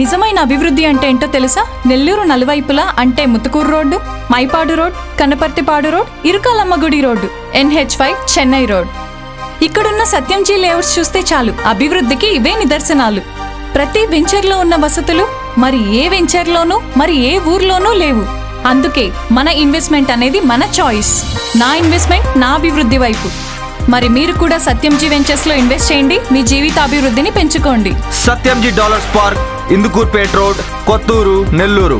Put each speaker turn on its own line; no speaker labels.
నిజమైన అభివృద్ధి అంటే ఏంటో తెలుసా? నెల్లూరు నలువైపులా అంటే Muthukur road Mypadu road Kanaparthipadu road ఇరుకాలమ్మగుడి road NH five Chennai road. ఇక్కడున్న సత్యంజీ లేఅవుట్స్ చూస్తే చాలు అభివృద్ధికి ఇవే నిదర్శనాలు. ప్రతి వెంచర్లో ఉన్న వసతులు మరి ఏ వెంచర్లోనూ మరి ఏ ఊర్లోనూ లేవు. అందుకే మన ఇన్వెస్ట్మెంట్ అనేది మన చాయిస్. నా ఇన్వెస్ట్మెంట్ నా అభివృద్ధి వైపు. మరి మీరు కూడా సత్యంజీ వెంచర్స్లో ఇన్వెస్ట్ చేయండి మీ జీవిత అభివృద్ధిని పెంచుకోండి.
Satyamji dollars park Indukurpet road Kothuru Nellore.